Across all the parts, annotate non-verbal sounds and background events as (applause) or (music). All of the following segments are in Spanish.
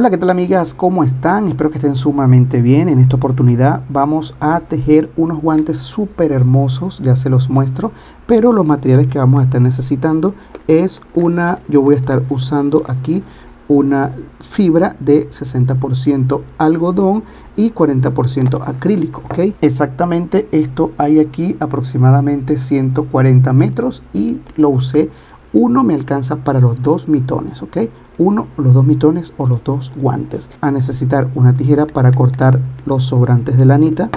Hola, ¿qué tal amigas? ¿Cómo están? Espero que estén sumamente bien. En esta oportunidad vamos a tejer unos guantes súper hermosos, ya se los muestro, pero los materiales que vamos a estar necesitando es una, yo voy a estar usando aquí una fibra de 60% algodón y 40% acrílico, ¿ok? Exactamente esto hay aquí aproximadamente 140 metros y lo usé uno me alcanza para los dos mitones, ¿ok? Uno, los dos mitones o los dos guantes. A necesitar una tijera para cortar los sobrantes de lanita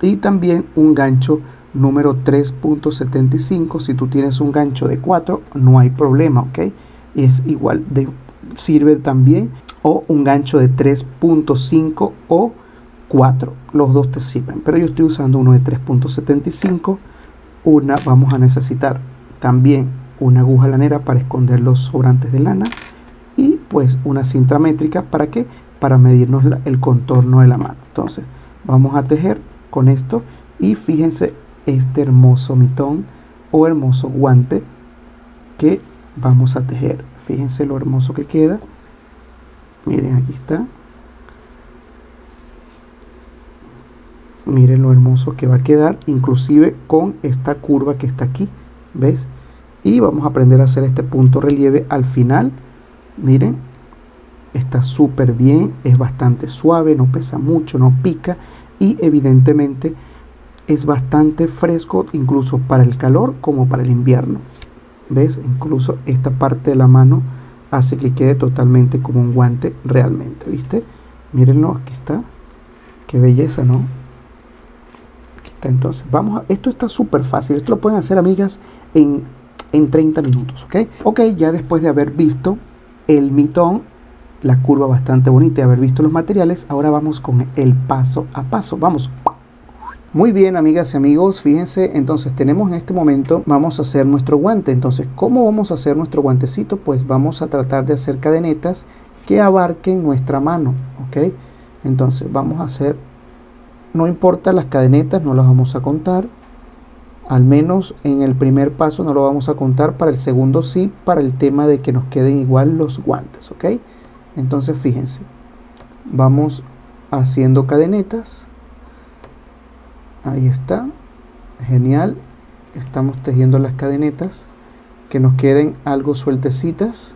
y también un gancho número 3.75. Si tú tienes un gancho de 4, no hay problema, ¿ok? Es igual, de, sirve también. O un gancho de 3.5 o 4. Los dos te sirven. Pero yo estoy usando uno de 3.75. Una vamos a necesitar también una aguja lanera para esconder los sobrantes de lana y pues una cinta métrica. Para que para medirnos el contorno de la mano. Entonces vamos a tejer con esto y fíjense este hermoso mitón o hermoso guante que vamos a tejer. Fíjense lo hermoso que queda. Miren aquí está. Miren lo hermoso que va a quedar inclusive con esta curva que está aquí. Ves y vamos a aprender a hacer este punto relieve al final. Miren está súper bien es bastante suave no pesa mucho no pica y evidentemente es bastante fresco incluso para el calor como para el invierno. Ves incluso esta parte de la mano hace que quede totalmente como un guante realmente viste mírenlo aquí está. Qué belleza no aquí está entonces vamos a esto está súper fácil esto lo pueden hacer amigas en en 30 minutos, ¿ok? Ok, ya después de haber visto el mitón, la curva bastante bonita y haber visto los materiales, ahora vamos con el paso a paso. Vamos. Muy bien, amigas y amigos, fíjense, entonces tenemos en este momento, vamos a hacer nuestro guante. Entonces, ¿cómo vamos a hacer nuestro guantecito? Pues vamos a tratar de hacer cadenetas que abarquen nuestra mano, ¿ok? Entonces, vamos a hacer, no importa las cadenetas, no las vamos a contar, al menos en el primer paso no lo vamos a contar, para el segundo sí, para el tema de que nos queden igual los guantes, ¿ok? Entonces fíjense, vamos haciendo cadenetas, ahí está, genial, estamos tejiendo las cadenetas, que nos queden algo sueltecitas,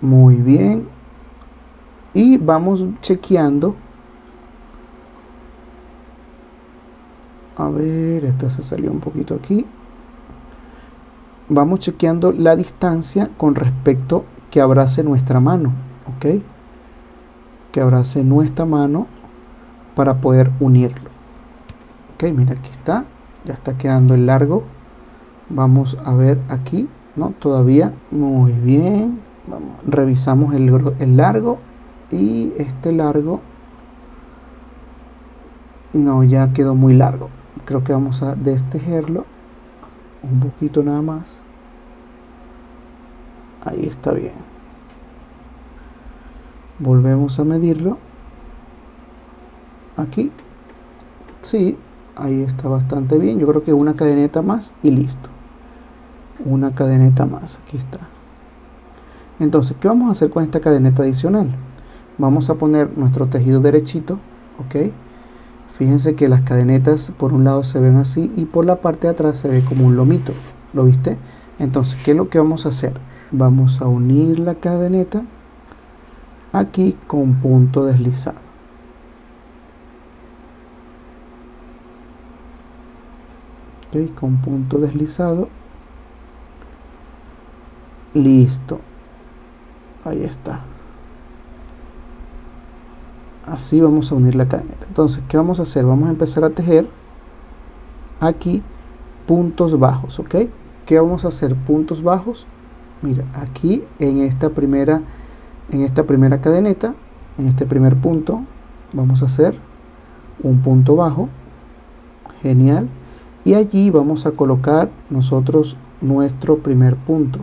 muy bien, y vamos chequeando a ver esta se salió un poquito aquí. Vamos chequeando la distancia con respecto que abrace nuestra mano ok que abrace nuestra mano para poder unirlo. Ok mira aquí está. Ya está quedando el largo. Vamos a ver aquí no todavía. Muy bien. Vamos, revisamos el, el largo. Y este largo no ya quedó muy largo creo que vamos a destejerlo un poquito nada más. Ahí está bien. Volvemos a medirlo. Aquí. Sí ahí está bastante bien. Yo creo que una cadeneta más y listo. Una cadeneta más aquí está. Entonces qué vamos a hacer con esta cadeneta adicional vamos a poner nuestro tejido derechito ok Fíjense que las cadenetas por un lado se ven así y por la parte de atrás se ve como un lomito. ¿Lo viste? Entonces, ¿qué es lo que vamos a hacer? Vamos a unir la cadeneta aquí con punto deslizado. Ok, con punto deslizado. Listo. Ahí está así vamos a unir la cadeneta entonces qué vamos a hacer vamos a empezar a tejer aquí puntos bajos ok qué vamos a hacer puntos bajos. Mira aquí en esta primera en esta primera cadeneta en este primer punto vamos a hacer un punto bajo. Genial. Y allí vamos a colocar nosotros nuestro primer punto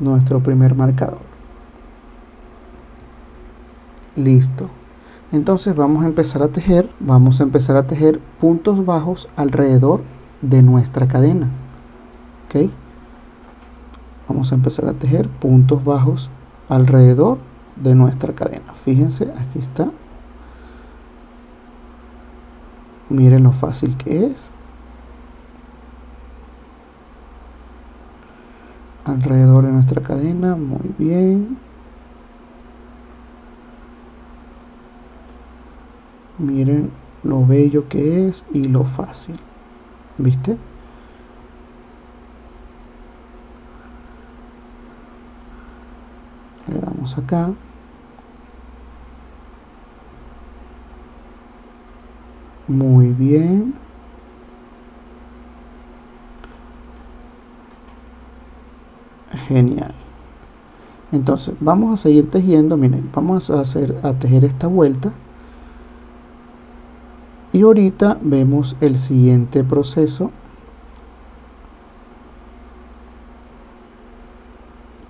nuestro primer marcador. Listo entonces vamos a empezar a tejer, vamos a empezar a tejer puntos bajos alrededor de nuestra cadena. ¿Ok? Vamos a empezar a tejer puntos bajos alrededor de nuestra cadena. Fíjense, aquí está. Miren lo fácil que es. Alrededor de nuestra cadena, muy bien. Miren lo bello que es y lo fácil. ¿Viste? Le damos acá. Muy bien. Genial. Entonces, vamos a seguir tejiendo. Miren, vamos a hacer a tejer esta vuelta. Y ahorita vemos el siguiente proceso.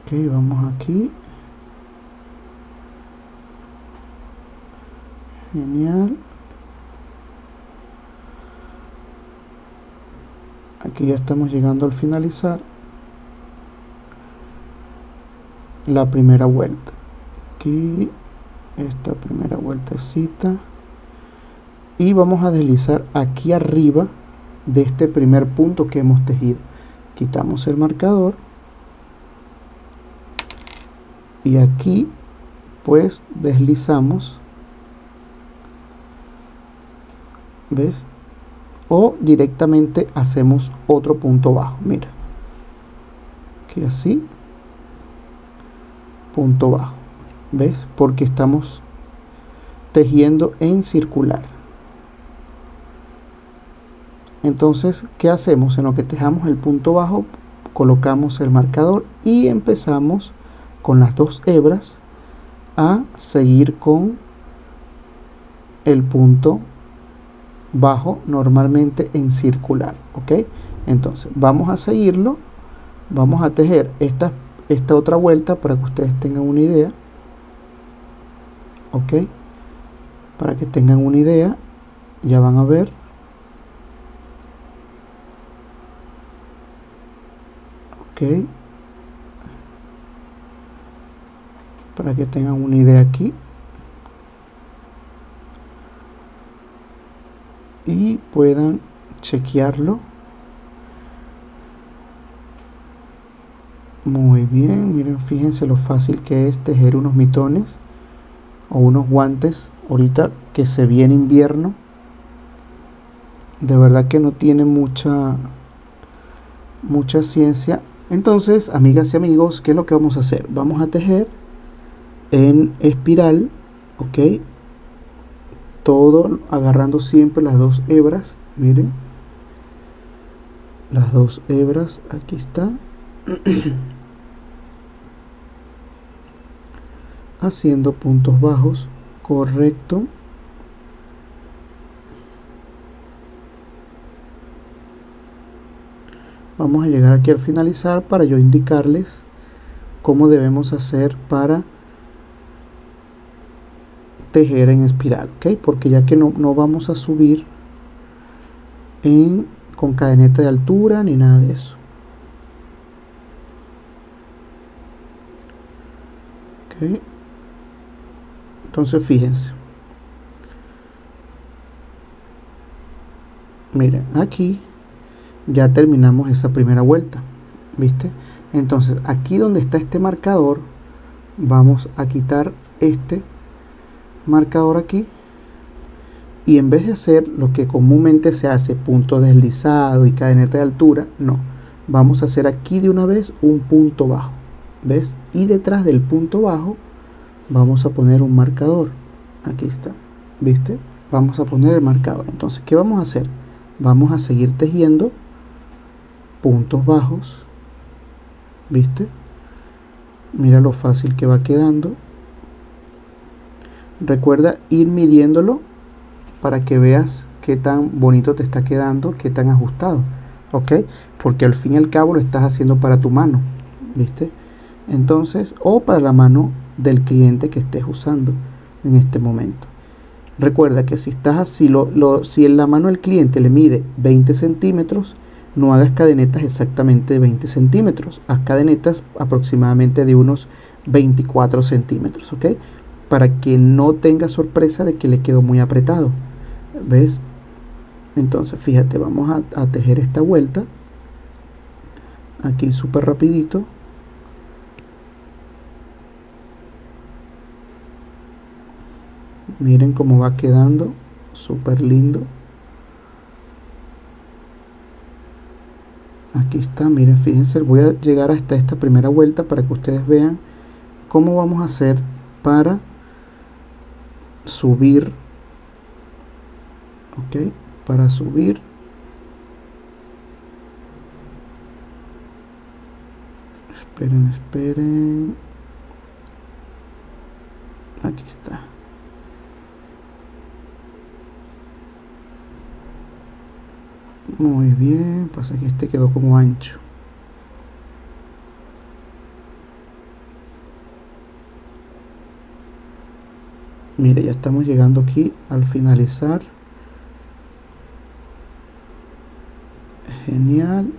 Ok, vamos aquí. Genial. Aquí ya estamos llegando al finalizar la primera vuelta. Aquí esta primera vueltecita y vamos a deslizar aquí arriba de este primer punto que hemos tejido quitamos el marcador y aquí pues deslizamos ¿ves? o directamente hacemos otro punto bajo mira aquí así punto bajo ¿ves? porque estamos tejiendo en circular entonces, ¿qué hacemos? En lo que tejamos el punto bajo, colocamos el marcador y empezamos con las dos hebras a seguir con el punto bajo normalmente en circular ok entonces vamos a seguirlo vamos a tejer esta, esta otra vuelta para que ustedes tengan una idea ok para que tengan una idea ya van a ver para que tengan una idea aquí. Y puedan chequearlo. Muy bien miren fíjense lo fácil que es tejer unos mitones o unos guantes ahorita que se viene invierno. De verdad que no tiene mucha mucha ciencia entonces, amigas y amigos, ¿qué es lo que vamos a hacer? Vamos a tejer en espiral, ¿ok? Todo agarrando siempre las dos hebras, miren. Las dos hebras, aquí está. (clears throat) Haciendo puntos bajos, correcto. Vamos a llegar aquí al finalizar para yo indicarles cómo debemos hacer para tejer en espiral ok porque ya que no, no vamos a subir en, con cadeneta de altura ni nada de eso. Ok entonces fíjense. Miren aquí ya terminamos esa primera vuelta viste entonces aquí donde está este marcador vamos a quitar este marcador aquí y en vez de hacer lo que comúnmente se hace punto deslizado y cadeneta de altura no. Vamos a hacer aquí de una vez un punto bajo ves y detrás del punto bajo vamos a poner un marcador. Aquí está viste vamos a poner el marcador. Entonces qué vamos a hacer vamos a seguir tejiendo puntos bajos viste mira lo fácil que va quedando. Recuerda ir midiéndolo para que veas qué tan bonito te está quedando qué tan ajustado ok porque al fin y al cabo lo estás haciendo para tu mano viste entonces o para la mano del cliente que estés usando en este momento. Recuerda que si estás así lo, si en la mano del cliente le mide 20 centímetros no hagas cadenetas exactamente de 20 centímetros, haz cadenetas aproximadamente de unos 24 centímetros, ¿ok? Para que no tenga sorpresa de que le quedó muy apretado. ¿Ves? Entonces, fíjate, vamos a, a tejer esta vuelta. Aquí súper rapidito. Miren cómo va quedando. Súper lindo. Aquí está, miren, fíjense, voy a llegar hasta esta primera vuelta para que ustedes vean cómo vamos a hacer para subir ok para subir esperen esperen aquí está muy bien pasa que este quedó como ancho. Mire ya estamos llegando aquí al finalizar. Genial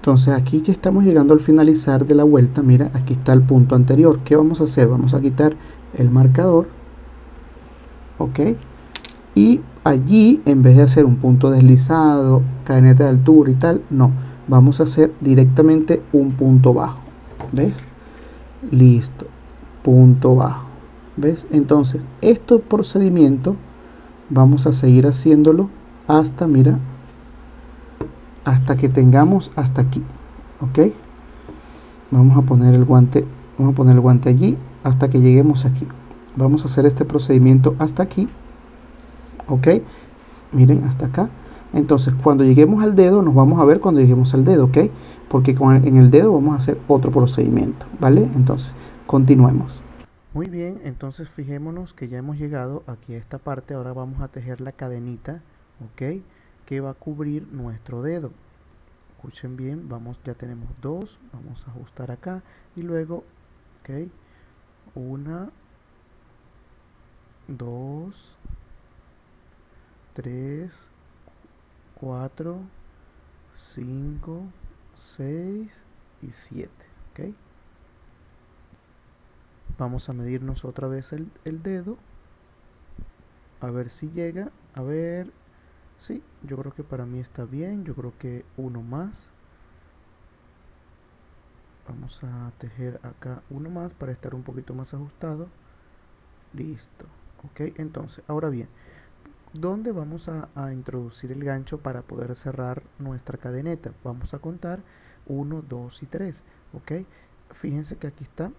entonces aquí ya estamos llegando al finalizar de la vuelta mira aquí está el punto anterior ¿qué vamos a hacer? vamos a quitar el marcador ok y allí en vez de hacer un punto deslizado, cadeneta de altura y tal, no, vamos a hacer directamente un punto bajo, ¿ves? Listo, punto bajo, ¿ves? Entonces, este procedimiento vamos a seguir haciéndolo hasta, mira, hasta que tengamos hasta aquí, ¿ok? Vamos a poner el guante, vamos a poner el guante allí hasta que lleguemos aquí. Vamos a hacer este procedimiento hasta aquí ok miren hasta acá. Entonces cuando lleguemos al dedo nos vamos a ver cuando lleguemos al dedo ok porque con en el dedo vamos a hacer otro procedimiento vale entonces continuemos. Muy bien entonces fijémonos que ya hemos llegado aquí a esta parte. Ahora vamos a tejer la cadenita ok que va a cubrir nuestro dedo escuchen bien vamos ya tenemos dos vamos a ajustar acá y luego ok una dos 3, 4, 5, 6 y 7. ¿ok? Vamos a medirnos otra vez el, el dedo. A ver si llega. A ver. Sí, yo creo que para mí está bien. Yo creo que uno más. Vamos a tejer acá uno más para estar un poquito más ajustado. Listo. Ok, entonces, ahora bien ¿Dónde vamos a, introducir el gancho para poder cerrar nuestra cadeneta. Vamos a contar 1, 2 y 3. ¿Ok? Fíjense que aquí está.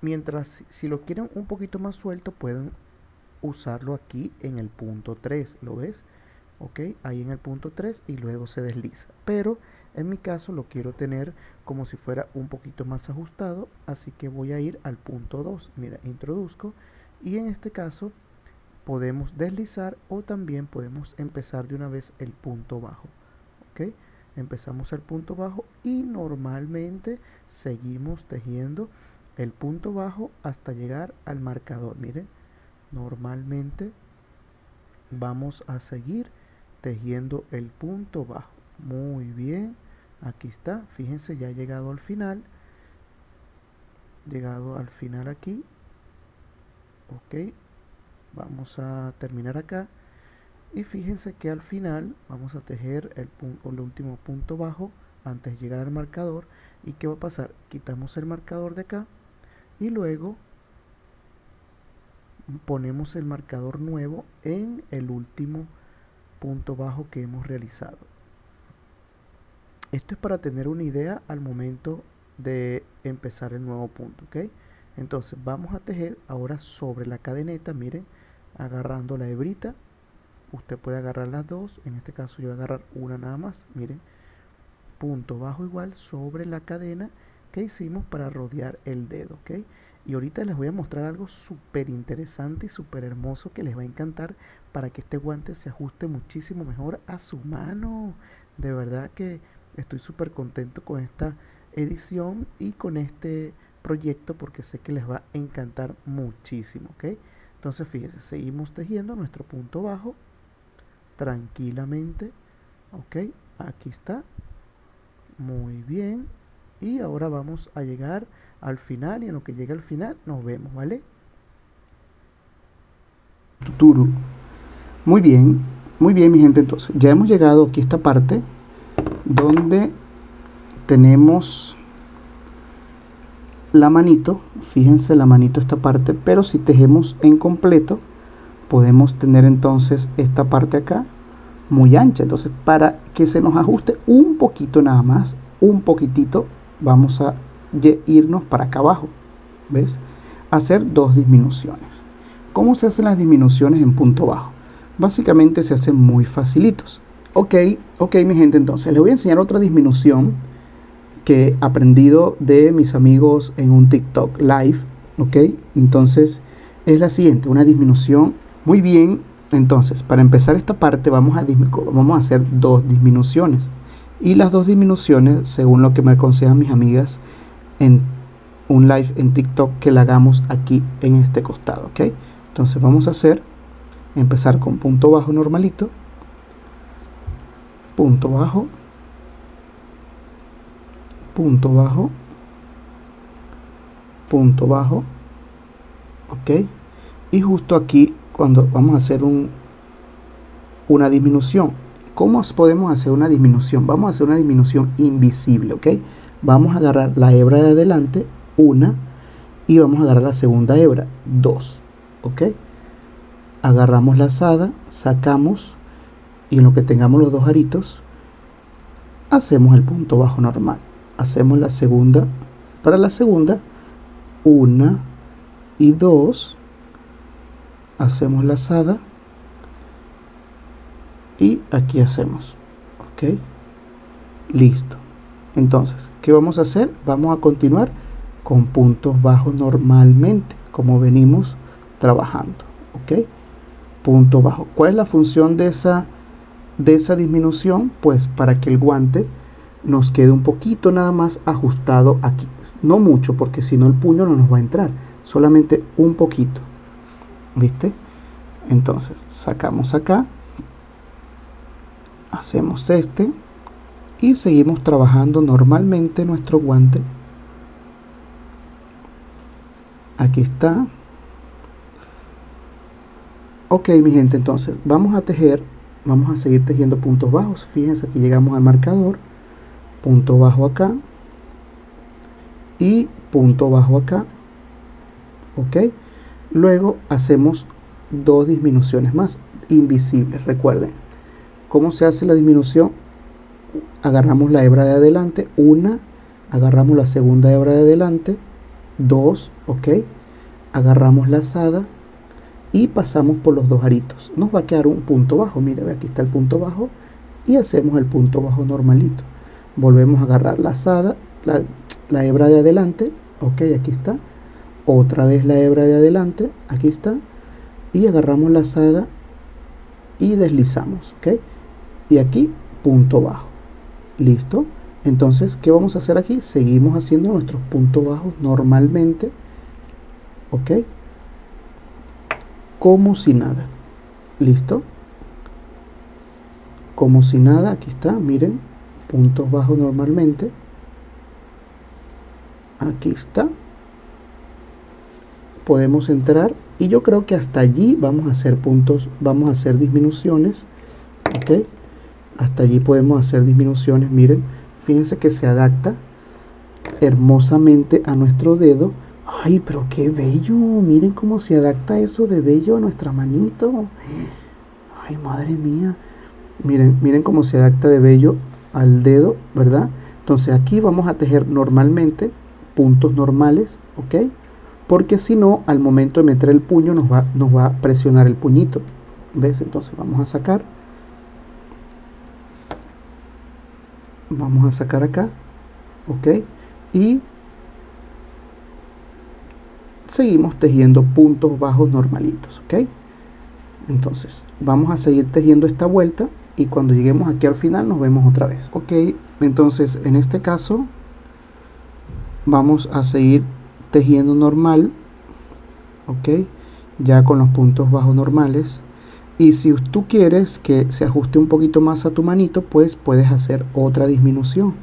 Mientras, si lo quieren un poquito más suelto, pueden usarlo aquí en el punto 3. ¿Lo ves? ¿Ok? Ahí en el punto 3 y luego se desliza. Pero en mi caso lo quiero tener como si fuera un poquito más ajustado. Así que voy a ir al punto 2. Mira, introduzco. Y en este caso podemos deslizar o también podemos empezar de una vez el punto bajo ok empezamos el punto bajo y normalmente seguimos tejiendo el punto bajo hasta llegar al marcador miren normalmente vamos a seguir tejiendo el punto bajo. Muy bien aquí está. Fíjense ya ha llegado al final. Llegado al final aquí. Ok vamos a terminar acá. Y fíjense que al final vamos a tejer el, punto, el último punto bajo antes de llegar al marcador. Y qué va a pasar quitamos el marcador de acá y luego ponemos el marcador nuevo en el último punto bajo que hemos realizado. Esto es para tener una idea al momento de empezar el nuevo punto ok entonces vamos a tejer ahora sobre la cadeneta miren agarrando la hebrita. Usted puede agarrar las dos en este caso yo voy a agarrar una nada más miren. Punto bajo igual sobre la cadena que hicimos para rodear el dedo ok y ahorita les voy a mostrar algo súper interesante y súper hermoso que les va a encantar para que este guante se ajuste muchísimo mejor a su mano de verdad que estoy súper contento con esta edición y con este proyecto porque sé que les va a encantar muchísimo ok Entonces fíjense, seguimos tejiendo nuestro punto bajo tranquilamente. Ok, aquí está. Muy bien. Y ahora vamos a llegar al final y en lo que llegue al final nos vemos, ¿vale? Muy bien, muy bien mi gente. Entonces ya hemos llegado aquí a esta parte donde tenemos la manito, fíjense la manito esta parte, pero si tejemos en completo, podemos tener entonces esta parte acá muy ancha. Entonces, para que se nos ajuste un poquito nada más, un poquitito, vamos a irnos para acá abajo. ¿Ves? Hacer dos disminuciones. ¿Cómo se hacen las disminuciones en punto bajo? Básicamente se hacen muy facilitos. Ok, ok mi gente, entonces les voy a enseñar otra disminución que he aprendido de mis amigos en un TikTok live, ¿ok? Entonces es la siguiente, una disminución. Muy bien, entonces para empezar esta parte vamos a, vamos a hacer dos disminuciones. Y las dos disminuciones, según lo que me aconsejan mis amigas en un live en TikTok, que la hagamos aquí en este costado, ¿ok? Entonces vamos a hacer, empezar con punto bajo normalito, punto bajo, punto bajo, punto bajo, ok. Y justo aquí, cuando vamos a hacer un, una disminución, ¿cómo podemos hacer una disminución? Vamos a hacer una disminución invisible, ok. Vamos a agarrar la hebra de adelante, una, y vamos a agarrar la segunda hebra, dos, ok. Agarramos la asada, sacamos, y en lo que tengamos los dos aritos, hacemos el punto bajo normal. Hacemos la segunda para la segunda una y dos hacemos la asada y aquí hacemos ok listo entonces qué vamos a hacer vamos a continuar con puntos bajos normalmente como venimos trabajando ok punto bajo cuál es la función de esa de esa disminución pues para que el guante nos quede un poquito nada más ajustado aquí. No mucho, porque si no el puño no nos va a entrar. Solamente un poquito. ¿Viste? Entonces, sacamos acá. Hacemos este. Y seguimos trabajando normalmente nuestro guante. Aquí está. Ok, mi gente, entonces vamos a tejer. Vamos a seguir tejiendo puntos bajos. Fíjense que llegamos al marcador punto bajo acá y punto bajo acá ok luego hacemos dos disminuciones más invisibles recuerden cómo se hace la disminución agarramos la hebra de adelante una agarramos la segunda hebra de adelante dos ok agarramos la lazada y pasamos por los dos aritos. Nos va a quedar un punto bajo mire aquí está el punto bajo y hacemos el punto bajo normalito. Volvemos a agarrar la asada, la, hebra de adelante, ok, aquí está, otra vez la hebra de adelante, aquí está, y agarramos la asada y deslizamos, ok, y aquí punto bajo, listo, entonces, ¿qué vamos a hacer aquí? Seguimos haciendo nuestros puntos bajos normalmente, ok, como si nada, listo, como si nada, aquí está, miren, puntos bajos normalmente. Aquí está. Podemos entrar y yo creo que hasta allí vamos a hacer puntos vamos a hacer disminuciones. Ok hasta allí podemos hacer disminuciones miren fíjense que se adapta hermosamente a nuestro dedo ay pero qué bello miren cómo se adapta eso de bello a nuestra manito ay madre mía miren miren cómo se adapta de bello al dedo, ¿verdad? Entonces aquí vamos a tejer normalmente puntos normales, ¿ok? Porque si no, al momento de meter el puño nos va, nos va a presionar el puñito. ¿Ves? Entonces vamos a sacar. Vamos a sacar acá, ¿ok? Y seguimos tejiendo puntos bajos normalitos, ¿ok? Entonces vamos a seguir tejiendo esta vuelta y cuando lleguemos aquí al final nos vemos otra vez ok entonces en este caso vamos a seguir tejiendo normal ok ya con los puntos bajos normales y si tú quieres que se ajuste un poquito más a tu manito pues puedes hacer otra disminución.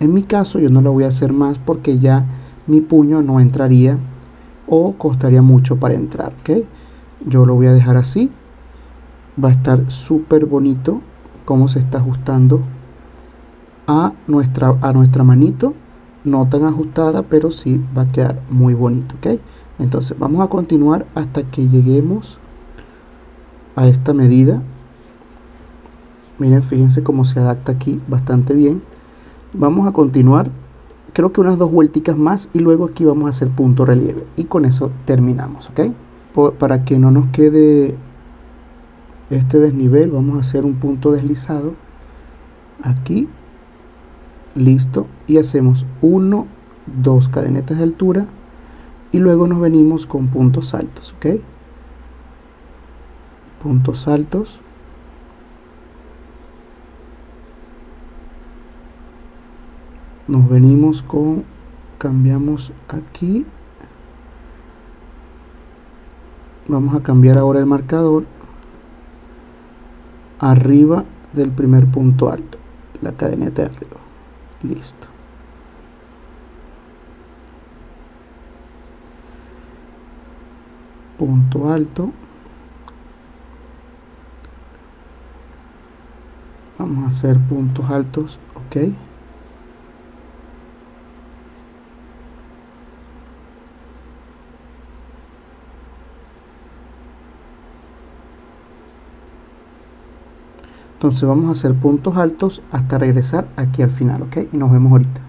En mi caso yo no lo voy a hacer más porque ya mi puño no entraría o costaría mucho para entrar ¿ok? yo lo voy a dejar así. Va a estar súper bonito cómo se está ajustando a nuestra, a nuestra manito. No tan ajustada pero sí va a quedar muy bonito entonces vamos a continuar hasta que lleguemos a esta medida. Miren fíjense cómo se adapta aquí bastante bien. Vamos a continuar. Creo que unas dos vuelticas más y luego aquí vamos a hacer punto relieve. Y con eso terminamos ok para que no nos quede este desnivel vamos a hacer un punto deslizado aquí. Listo. Y hacemos 1 2 cadenetas de altura. Y luego nos venimos con puntos altos ok puntos altos. Nos venimos con cambiamos aquí. Vamos a cambiar ahora el marcador arriba del primer punto alto la cadeneta de arriba. Listo. Punto alto vamos a hacer puntos altos ok. Entonces vamos a hacer puntos altos hasta regresar aquí al final ok. Y nos vemos ahorita.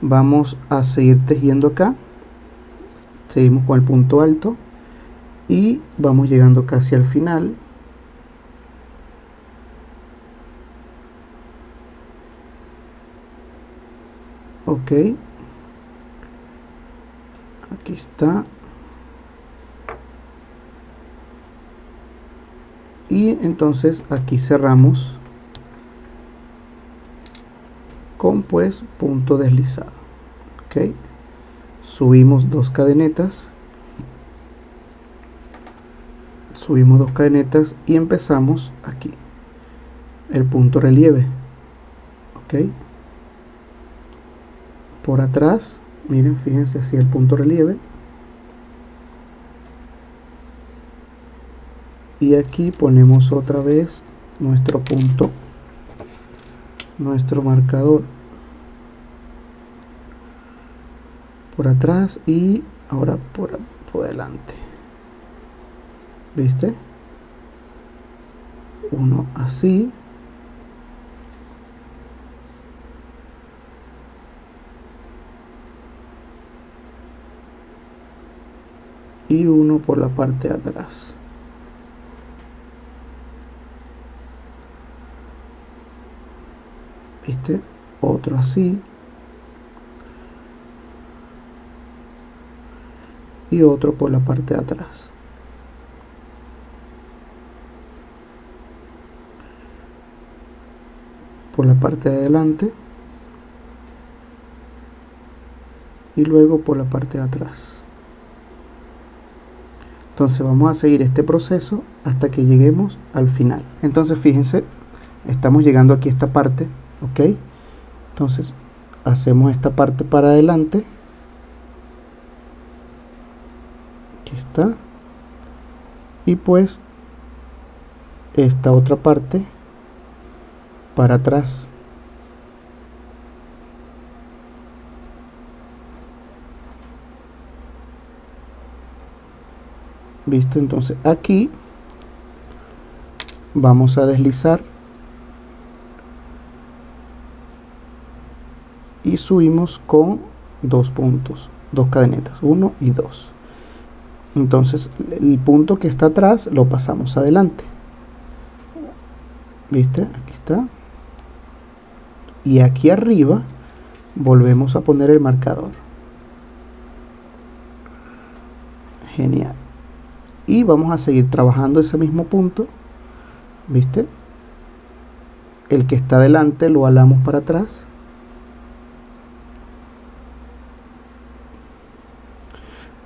Vamos a seguir tejiendo acá. Seguimos con el punto alto. Y vamos llegando casi al final ok. Aquí está. Y entonces aquí cerramos con pues punto deslizado. Ok. Subimos dos cadenetas. Subimos dos cadenetas y empezamos aquí. El punto relieve. Ok por atrás miren fíjense así el punto relieve. Y aquí ponemos otra vez nuestro punto nuestro marcador. Por atrás y ahora por, por delante. Viste uno así y uno por la parte de atrás. Viste otro así. Y otro por la parte de atrás. Por la parte de adelante. Y luego por la parte de atrás entonces vamos a seguir este proceso hasta que lleguemos al final. Entonces fíjense estamos llegando aquí a esta parte ok entonces hacemos esta parte para adelante. Aquí está. Y pues esta otra parte para atrás visto entonces aquí vamos a deslizar y subimos con dos puntos dos cadenetas uno y dos. Entonces el punto que está atrás lo pasamos adelante. Viste aquí está. Y aquí arriba volvemos a poner el marcador. Genial y vamos a seguir trabajando ese mismo punto viste el que está delante lo alamos para atrás.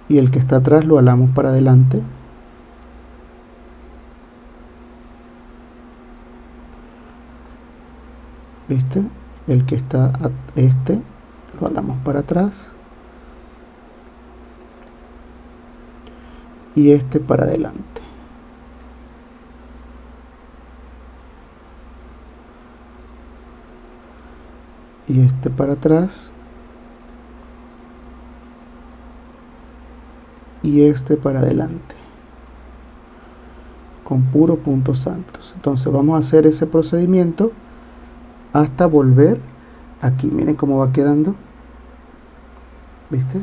Y el que está atrás lo alamos para adelante. Viste el que está a este lo alamos para atrás. Y este para adelante. Y este para atrás. Y este para adelante. Con puro puntos altos. Entonces vamos a hacer ese procedimiento hasta volver aquí. Miren cómo va quedando. ¿Viste?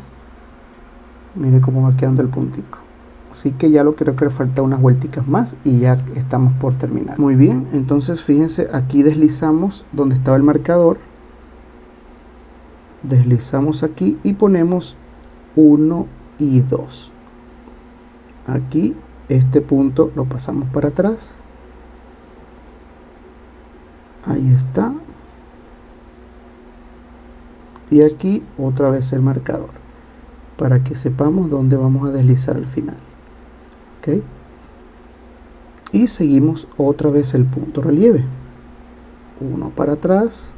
Miren cómo va quedando el puntico. Así que ya lo creo que le falta unas vuelticas más y ya estamos por terminar. Muy bien, entonces fíjense, aquí deslizamos donde estaba el marcador. Deslizamos aquí y ponemos 1 y 2. Aquí este punto lo pasamos para atrás. Ahí está. Y aquí otra vez el marcador para que sepamos dónde vamos a deslizar al final y seguimos otra vez el punto relieve. Uno para atrás.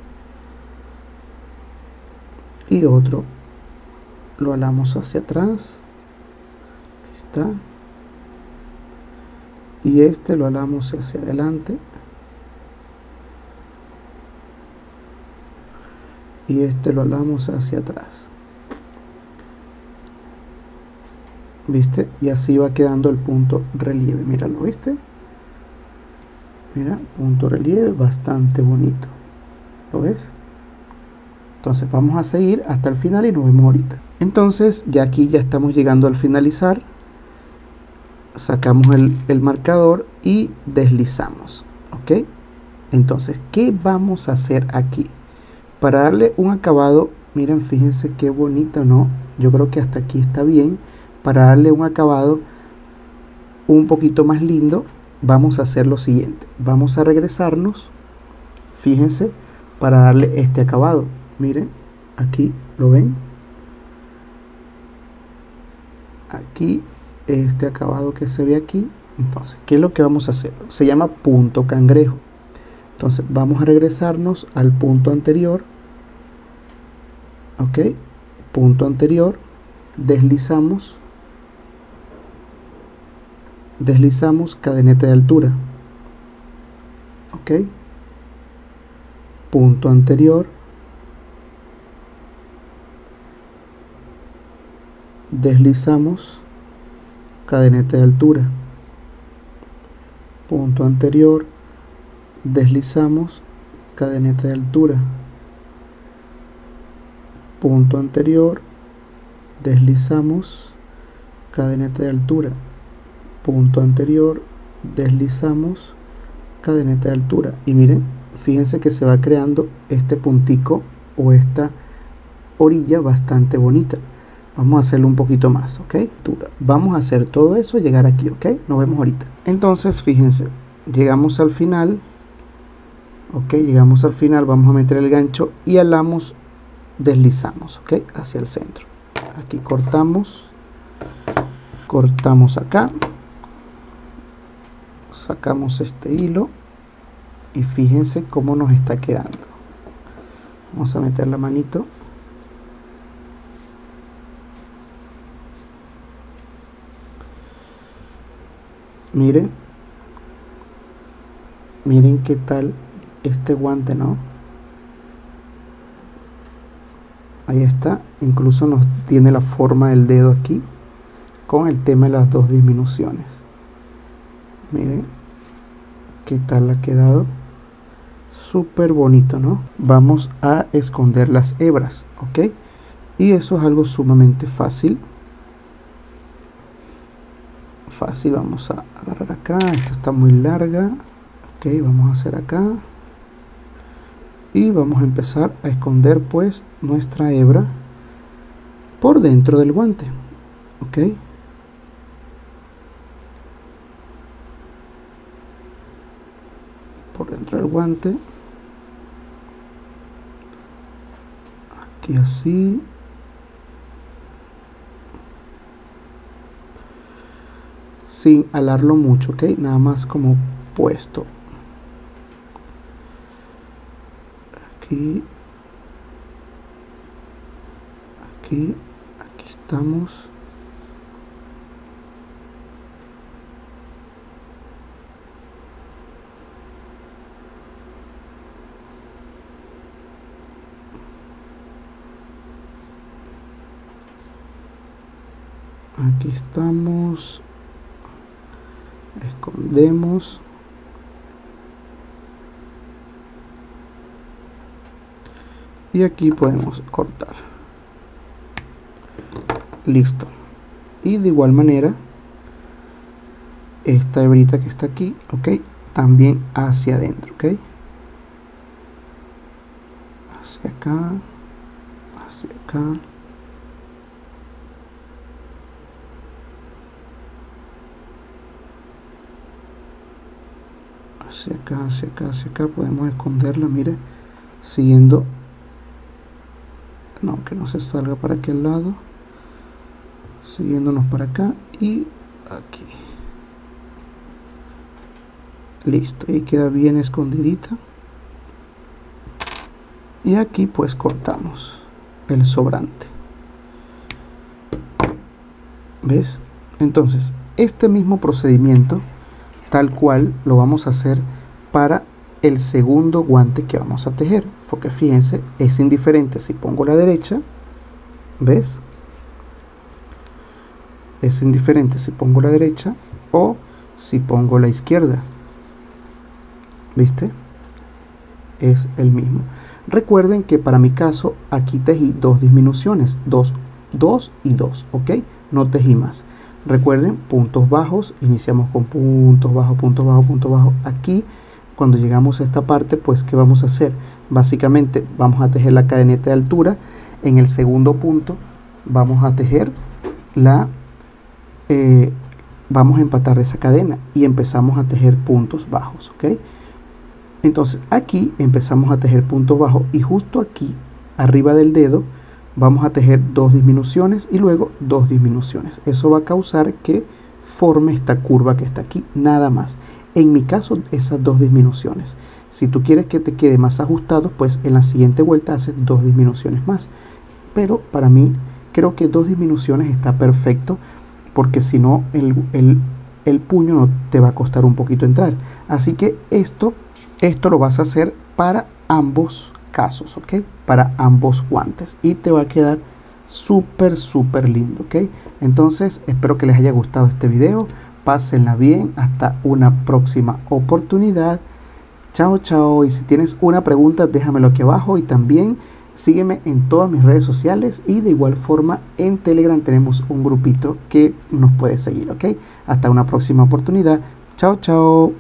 Y otro. Lo alamos hacia atrás. Está. Y este lo alamos hacia adelante. Y este lo alamos hacia atrás ¿viste? Y así va quedando el punto relieve, míralo, ¿viste? Mira, punto relieve bastante bonito. ¿Lo ves? Entonces vamos a seguir hasta el final y nos vemos ahorita. Entonces ya aquí ya estamos llegando al finalizar. Sacamos el, el marcador y deslizamos. ¿Ok? Entonces, ¿qué vamos a hacer aquí? Para darle un acabado, miren, fíjense qué bonito, ¿no? Yo creo que hasta aquí está bien para darle un acabado un poquito más lindo, vamos a hacer lo siguiente. Vamos a regresarnos, fíjense, para darle este acabado. Miren, aquí, ¿lo ven? Aquí, este acabado que se ve aquí. Entonces, ¿qué es lo que vamos a hacer? Se llama punto cangrejo. Entonces, vamos a regresarnos al punto anterior. ¿Ok? Punto anterior. Deslizamos deslizamos cadeneta de altura. Ok. Punto anterior. Deslizamos cadeneta de altura. Punto anterior. Deslizamos cadeneta de altura. Punto anterior. Deslizamos cadeneta de altura punto anterior deslizamos cadeneta de altura. Y miren fíjense que se va creando este puntico o esta orilla bastante bonita. Vamos a hacerlo un poquito más ok vamos a hacer todo eso llegar aquí ok nos vemos ahorita. Entonces fíjense llegamos al final ok llegamos al final vamos a meter el gancho y alamos deslizamos ok hacia el centro. Aquí cortamos cortamos acá sacamos este hilo y fíjense cómo nos está quedando. Vamos a meter la manito. Miren miren qué tal este guante no ahí está incluso nos tiene la forma del dedo aquí con el tema de las dos disminuciones miren qué tal ha quedado. Súper bonito no vamos a esconder las hebras ok y eso es algo sumamente fácil. Fácil vamos a agarrar acá. Esta está muy larga. Ok vamos a hacer acá. Y vamos a empezar a esconder pues nuestra hebra por dentro del guante ok del guante. Aquí así. Sin alarlo mucho ok nada más como puesto. Aquí. Aquí. Aquí estamos aquí estamos. Escondemos. Y aquí podemos cortar. Listo. Y de igual manera esta hebrita que está aquí ok también hacia adentro ok. Hacia acá hacia acá hacia acá, hacia acá, hacia acá, podemos esconderla, mire, siguiendo, no, que no se salga para aquel lado, siguiéndonos para acá y aquí. Listo, y queda bien escondidita. Y aquí pues cortamos el sobrante. ¿Ves? Entonces, este mismo procedimiento tal cual lo vamos a hacer para el segundo guante que vamos a tejer. Porque fíjense es indiferente. Si pongo la derecha ves es indiferente si pongo la derecha o si pongo la izquierda. Viste es el mismo. Recuerden que para mi caso aquí tejí dos disminuciones dos, dos y dos ok no tejí más Recuerden, puntos bajos, iniciamos con puntos bajos, puntos bajos, puntos bajos. Aquí, cuando llegamos a esta parte, pues, ¿qué vamos a hacer? Básicamente, vamos a tejer la cadeneta de altura. En el segundo punto, vamos a tejer la... Eh, vamos a empatar esa cadena y empezamos a tejer puntos bajos, ¿ok? Entonces, aquí empezamos a tejer puntos bajos y justo aquí, arriba del dedo, vamos a tejer dos disminuciones y luego dos disminuciones. Eso va a causar que forme esta curva que está aquí, nada más. En mi caso, esas dos disminuciones. Si tú quieres que te quede más ajustado, pues en la siguiente vuelta haces dos disminuciones más. Pero para mí, creo que dos disminuciones está perfecto, porque si no, el, el puño no te va a costar un poquito entrar. Así que esto, esto lo vas a hacer para ambos casos, ¿ok? Para ambos guantes y te va a quedar súper, súper lindo, ¿ok? Entonces, espero que les haya gustado este video. Pásenla bien. Hasta una próxima oportunidad. Chao, chao. Y si tienes una pregunta, déjamelo aquí abajo. Y también sígueme en todas mis redes sociales. Y de igual forma, en Telegram tenemos un grupito que nos puede seguir, ¿ok? Hasta una próxima oportunidad. Chao, chao.